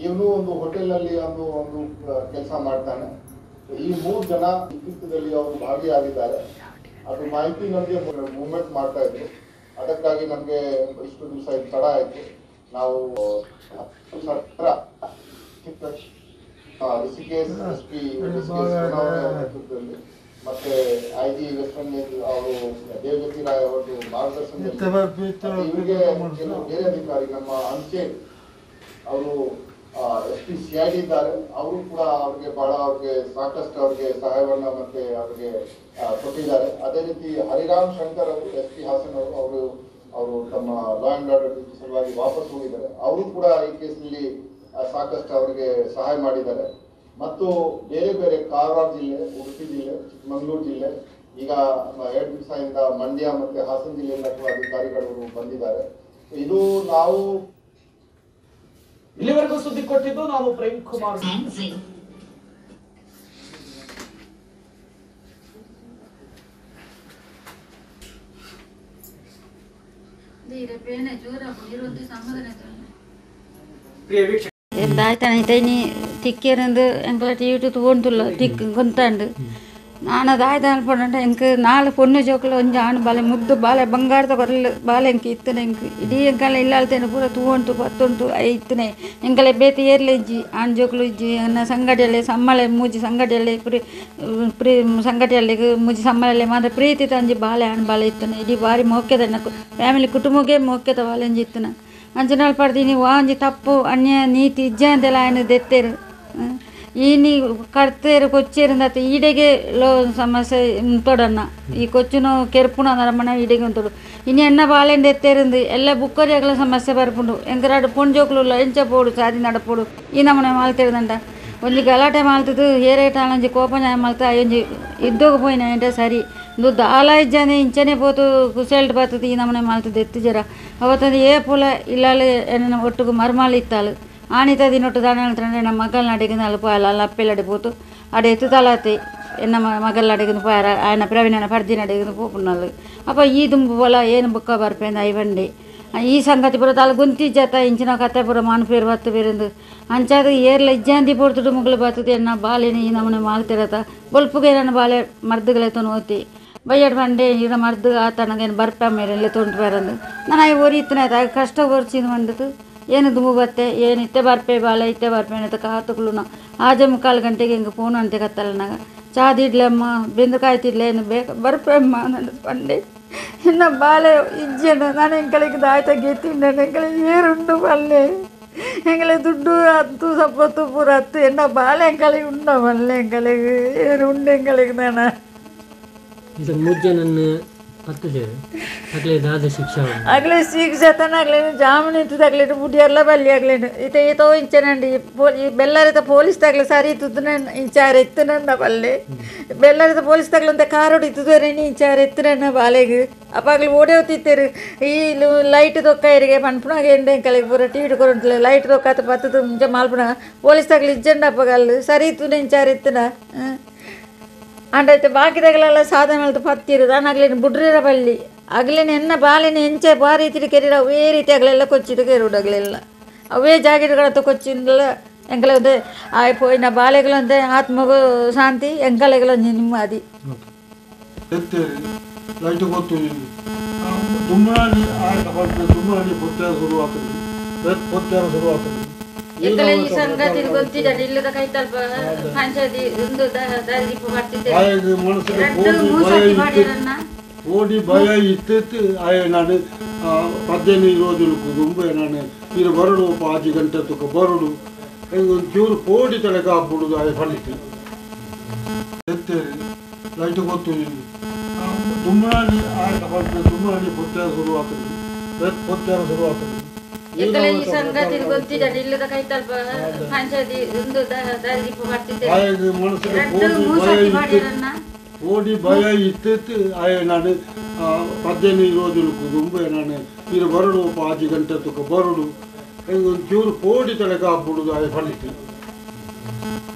ಇವನು ಒಂದು ಹೋಟೆಲ್ನಲ್ಲಿ ಒಂದು ಒಂದು ಕೆಲಸ ಮಾಡ್ತಾನೆ. ಈ ಮೂರು ಜನ ಇತ್ತೀಚೆಯಲ್ಲಿ ಅವರು ಭಾಗಿಯಾಗಿದ್ದಾರೆ. ಅದು ಮಾಹಿತಿ ನಮಗೆ ಮೂವ್ಮೆಂಟ್ ಮಾಡ್ತಾ ಇದ್ರು. ಅದಕ್ಕಾಗಿ ನಮಗೆ ಇಷ್ಟು ದಿವಸ ಇದು ತಡ ಆಯ್ತು. ನಾವು ಹತ್ರ ಆ, ರಿಷಿಕೇಶ್ ಎಸ್ ಪಿ ರಿಷಿಕೇಶ್ ನೇತೃತ್ವದಲ್ಲಿ ಮತ್ತೆ ಐ ಜಿ ವೆಸ್ಟರ್ನ್ ಅವರು ದೇವಗತಿ ರಾಯ್ ಅವರು ಮಾರ್ಗದರ್ಶನ ಇವರಿಗೆ ಬೇರೆ ಅಧಿಕಾರಿ ನಮ್ಮ ಅಂಚೆ ಅವರು ಎಸ್ ಪಿ ಸಿ ಇದ್ದಾರೆ ಅವರು ಕೂಡ ಅವ್ರಿಗೆ ಬಹಳ ಅವ್ರಿಗೆ ಸಾಕಷ್ಟು ಅವ್ರಿಗೆ ಸಹಾಯವನ್ನ ಮತ್ತೆ ಅವ್ರಿಗೆ ಕೊಟ್ಟಿದ್ದಾರೆ. ಅದೇ ರೀತಿ ಹರಿರಾಮ್ ಶಂಕರ್ ಅವರು, ಎಸ್ ಪಿ ಹಾಸನ್ ಅವರು ಅವರು ಅವರು ತಮ್ಮ ಲಾ ಅಂಡ್ ಆರ್ಡರ್ ಸಲುವಾಗಿ ವಾಪಸ್ ಹೋಗಿದ್ದಾರೆ. ಅವರು ಕೂಡ ಈ ಕೇಸ್ನಲ್ಲಿ ಸಾಕಷ್ಟು ಅವರಿಗೆ ಸಹಾಯ ಮಾಡಿದ್ದಾರೆ. ಮತ್ತು ಬೇರೆ ಬೇರೆ ಕಾರವಾರ ಜಿಲ್ಲೆ, ಉಡುಪಿ ಜಿಲ್ಲೆ, ಚಿಕ್ಕಮಗಳೂರು ಜಿಲ್ಲೆ, ಈಗ ಎರಡು ದಿವಸದಿಂದ ಮಂಡ್ಯ ಮತ್ತೆ ಹಾಸನ ಜಿಲ್ಲೆಯಿಂದ ಕೂಡ ಅಧಿಕಾರಿಗಳು ಬಂದಿದ್ದಾರೆ. ಇದು ನಾವು ಇಲ್ಲಿವರೆಗೂ ಸುದ್ದಿ ಕೊಟ್ಟಿದ್ದು ನಾನು ಪ್ರೇಮ್ ಕುಮಾರ್ ಧೀರೆ ಬೇನೆ ಜೋರ ಇರೋದು ಸಮಾಧಾನ ಪ್ರಿಯ ವೀಕ್ಷಕ എന്തായിട്ടാണ് ഇതൈനി തിക്കിയറിന്ത് എങ്ങളെ ടി വി തോന്നുന്നില്ല തിക്ക് ಗೊಂತಾಂಡು ನಾನು ಅದು ಆಯ್ತು ಅನ್ಕೊಂಡೆ ಎಂಕ್ ನಾಳೆ ಪೊಣ್ಣು ಜೋಕಲು ಒಂಜಿ ಆಣ್ ಬಾಲೆ ಮುದ್ದು ಬಾಲೆ ಬಂಗಾರದ ಕೊರಲು ಬಾಲೆ ಎಂಕ್ ಇತ್ತನೆ ಎಂಕ್ ಇಡೀ ಎಂಕಲ್ಲ ಇಲ್ಲಾಳ್ತೇನೆ ಪೂರ ತೂವಂಟು ಪತ್ತುಂಟು ಐ ಇತ್ತನೆ ಎಂಕಲೆ ಬೇತಿ ಏರ್ಲೆ ಇಜ್ಜಿ ಆಣ್ ಜೋಕಲು ಇಜ್ಜಿ ಅನ್ನ ಸಂಗಡಿಯಲ್ಲಿ ಸಮ್ಮಳೆ ಮೂಜಿ ಸಂಗಡಿಯಲ್ಲಿ ಪ್ರಿ ಪ್ರಿ ಸಂಗಡಿಯಲ್ಲಿ ಮೂಜಿ ಸಮ್ಮಳಲ್ಲಿ ಮಾತ್ರ ಪ್ರೀತಿ ತಂಜಿ ಬಾಲೆ ಆಣ್ ಬಾಲೆ ಇತ್ತನೆ ಇಡೀ ಬಾರಿ ಮೋಕ್ಯದ ಫ್ಯಾಮಿಲಿ ಕುಟುಂಬಕ್ಕೆ ಮೋಕ್ಯದ ಬಾಲೆ ಒಂಜಿ ಇತ್ತನ ಅಂಜನಾಳ್ ಪಡ್ದೀನಿ ವಾಂಜಿ ತಪ್ಪು ಅನ್ಯ ನೀತಿ ಇಜ್ಜ ಅಂತೆಲ್ಲ ఆయన తెత్తేరు ಈನಿ ಕರ್ತೇರು ಕೊಚ್ಚೇರಿಂದತ್ತ ಈಡೆಗೆ ಲೋ ಸಮಸ್ಯೆ ಉಂಟೋಡನ್ನ ಈ ಕೊಚ್ಚುನು ಕೆರ್ಪುಣ ನರಮಣ ಈಡೆಗೆ ಉಂಟೋಡು ಇನ್ನು ಎಣ್ಣ ಬಾಳೆಂಡ ಎತ್ತೇರಿಂದ ಎಲ್ಲ ಬುಕ್ಕರಿಯಾಗಲ ಸಮಸ್ಯೆ ಬರ್ಪುಂಡು ಎಂಕರಾಡು ಪುಂಜೋಕ್ಲು ಎಂಚ ಪೋಡು ಸಾದಿ ನಡಪೋಡು ಈ ನಮ್ಮನೆ ಮಾಲ್ತೇರಿದಂಡ ಒಂಜಿ ಗಲಾಟೆ ಮಾಲ್ತದು ಹೇರೇಟಾಳಂಜಿ ಕೋಪ ನ್ಯಾಯ ಮಾಲ್ತ ಅಯ್ಯೊಂಜಿ ಇದ್ದೋಗ ಪೋಯಿನ ಎಂಟ ಸರಿ ದುಡ್ಡು ಆಲಾಯ್ಜಾನೆ ಇಂಚನೆ ಪೋತು ಕುಸೆಲ್ಟ್ ಬರ್ತದೆ ಈ ನಮ್ಮನೆ ಮಾಲ್ತದ ಎತ್ತು ಜರ ಅವತ್ತಂದು ಏ ಪುಲ ಇಲ್ಲಾಲೆ ಒಟ್ಟಿಗೆ ಮರ್ಮಾಲಿ ಇತ್ತಾಳು ಆಣಿತ ದಿನೊಟ್ಟು ದಾನ ಹೇಳ್ತಾರೆ ನಮ್ಮ ಮಗಳನ್ನ ಅಡಿಗಿನ ಅಲ್ಲಿ ಪೋಯಲ್ಲ ಅಲ್ಲ ಅಪ್ಪೆಲ್ಲ ಅಡಿಬೋದು ಅಡೆ ಎತ್ತು ತಲಾತಿ ನಮ್ಮ ಮಗಳನ್ನ ಅಡಿಗಿನ ಪೋಯಾರ ಆಯನ ಪ್ರವೀಣನ ಪಡ್ದಿನ ಅಡಿಗಿನ ಪೂಪುನಲ್ಲಿ ಅಪ್ಪ ಈ ದುಂಬು ಬೊಲ ಏನು ಬುಕ್ಕ ಬರ್ಪೇಂದ ಐವಂಡಿ ಈ ಸಂಗತಿ ಪುರ ತಾಲು ಗುಂತಿ ಜತ ಇಂಚಿನ ಕತೆ ಪುರ ಮಾನು ಪೇರು ಬತ್ತು ಬೇರೆಂದು ಅಂಚಾದ ಏರ್ಲ ಇಜ್ಜಾಂತಿ ಪೋಡ್ತಿಟ್ಟು ಮುಗಿಲು ಬರ್ತದೆ ಎನ್ನ ಬಾಲಿನ ಈ ನಮ್ಮನೆ ಮಾಡ್ತಿರತ್ತ ಬೊಲ್ಪುಗೆ ನನ್ನ ಬಾಳೆ ಮರ್ದುಗಳೆತ್ತನು ಓತಿ ಬೈಯಡ್ ಬಂಡೆ ಈಗ ಮರ್ದು ಆ ತನಗೇನು ಬರ್ಪ ಮೇಲೆ ತೊಂಟು ಬರಂದು ನಾನು ಅವು ಒರಿತನೇ ಆಯ್ತು ಕಷ್ಟ ಒರ್ಚಿನ ಬಂದದ್ದು ಏನು ದುಮು ಬತ್ತೆ ಏನು ಇತ್ತೆ ಬರ್ಪೆ ಬಾಳೆ, ಇತ್ತೆ ಬರ್ಪೆ ಅಂತ ಕಾತುಗಳು ಆಜೆ ಮುಕ್ಕಾಲು ಗಂಟೆಗೆ ಹಿಂಗೆ ಫೋನ್ ಅಂತ ಕತ್ತಲ್ಲ ನಾಗ ಚಾದಿಡ್ಲಮ್ಮ ಬೆಂದು ತಿಡ್ಲೆ ಏನು ಬರ್ಪೆ ಅಮ್ಮ ನನ್ನ ಪಂಡೆ ಇನ್ನು ಬಾಳೆ ಇಜ್ಜೆನ, ನಾನು ಹೆಂಗಳಿಗೆ ದಾಯ್ತ ಗೆತ್ತಿಂಡ ಹೆಂಗಳಿಗೆ ಏರುಂಡು ಬಲ್ಲೆ. ಎಂಕಲೆ ದುಡ್ಡು ಹತ್ತು, ಸಪ್ಪತ್ತು, ಪೂರ ಹತ್ತು ಎನ್ನ ಬಾಳೆ ಹೆಂಗಳಿಗೆ ಉಂಡ ಬಲ್ಲೆ, ಹೆಂಗಳಿಗೆ ಏರು ಉಂಡು ಹೆಂಗಳಿಗೆ ನಾನು. ಅಗಲೇ ದಾದ ಶಿಕ್ಷಾ ಆಗ್ಲೇ ಶಿಕ್ಷತನ ಆಗ್ಲೇನು ಜಾಮೀನು ಇತ್ತು ಆಗ್ಲೇನು ಬುಡ್ಡಿ ಎಲ್ಲ ಬಲ್ಲಿ ಆಗ್ಲೇನು ಈತ ಈತೋ ಇಂಚನಂಡಿ ಪೋ- ಈ ಬೆಲ್ಲರಿತ ಪೊಲೀಸ್ ತಗ್ಲೆ ಸರಿ ಇತ್ತುನ ಇಂಚಾರ ಎತ್ತನನ್ನ ಬಲ್ಲೆ ಬೆಲ್ಲರಿತ ಪೊಲೀಸ್ ತಗ್ಲಂತ ಕಾರ್ ಹೊಡಿತುದ್ರೆ ಇಂಚಾರ ಎತ್ತನನ್ನ ಬಾಲೆಗೆ ಅಪ್ಪಾಗ್ಲಿ ಓಡಿ ಹೋಗ್ತಿತ್ತೇರು ಈ ಲೈಟ್ ದೊಕ್ಕ ಇರಿಗೆ ಪನ್ಪುನಾಗ ಎಂಡೆ ಕಲಿಗೆ ಪೂರ ಟಿ ವಿ ಕೊರಂತಲೆ ಲೈಟ್ ದೊಕ್ಕ ಪತ್ತದ ಮುಂಚೆ ಮಾಲ್ಪುನ ಪೊಲೀಸ್ ತಗ್ಲಿ ಇಜ್ಜಂಡ ಅಪ್ಪಗಲ್ಲು ಸರಿ ಇತ್ತು ಇಂಚಾರ ಎತ್ತನ ಹಾಂ ಅಂಡೈತೆ ಬಾಕಿದಾಗಲೆಲ್ಲ ಸಾಧನೆ ಮಾಡ್ತು ಪತ್ತಿರು ನಾನು ಬುಡ್ರಿರ ಬಳ್ಳಿ. ಆಗ್ಲೇನು ಎನ್ನ ಬಾಲಿನ ಎಂಚೆ ಬಾರಿ ಇತಿ ಕೆರಿರ, ಅವೇ ರೀತಿ ಅಗಲೆಲ್ಲ ಕೊಚ್ಚಿಟ್ಟು ಕೆರುಡು ಅಗಲೆಲ್ಲ ಅವೇ ಜಾಗಿಟ್ಗಳತ್ತ ಕೊಚ್ಚಿಂದಲ್ಲ ಎಂಕಲದೆ ಆಯ್ ಪೋಯಿನ ಬಾಲೆಗಳಂತೆ ಆತ್ಮಗೂ ಶಾಂತಿ ಎಂಕಲೆಗಳೊಂದು ನಿಮ್ಮದಿ. ಅದಿ ಲೈಟ್ ಎಕ್ಕಲೆ ಈ ಸಂಗತಿ ಗೊತ್ತಿದ್ದಾರೆ ಕೈ ತಲ್ಪ ಮಾಡಿರನ್ನ ಓಡಿ ಭಯ ಇತ್ತಿತ್ತು ಆಯ ನಾನು ಪದ್ಯನ ಇರೋದಿಲ್ಕು ತುಂಬ ನಾನು. ಇದು ಬರಡು ಪಾಜಿ ಗಂಟೆ ತುಕ ಬರಡು. ಒಂದು ಚೂರು ಕೋಡಿ ತಲೆಗೆ ಹಾಕ್ಬಿಡುದು ಆಯ ಫಲಿತು ಎತ್ತೇರಿ ಲೈಟ್ ಗೊತ್ತು ಇಲ್ಲಿ. ದುಮ್ಮನಾಳಿ ಆಯ್ತು ತುಂಬ ಪೊತ್ತೆ ಶುರು ಆಗ್ತದೆ ಪೊತ್ಯ ಶುರು ಆಗ್ತದೆ ಇತ್ತಲೆ ಈ ಇಲ್ಲದ ಕೈ ತಲ್ಪ ಪಂಚಾಯತಿ ಓಡಿ ಭಯ ಇತ್ತಿತ್ತು. ಆಯ ನಾನು ಪದ್ಯನ ಇರೋದಿಲ್ಕು ತುಂಬ ನಾನು ಇದು ಬರಡು ಪಾಜಿ ಗಂಟೆ ತುಕ ಬರಡು. ಒಂದು ಚೂರು ಕೋಡಿ ತಲೆಗೆ ಹಾಕ್ಬಿಡುದು ಆಯ ಫಲಿತು.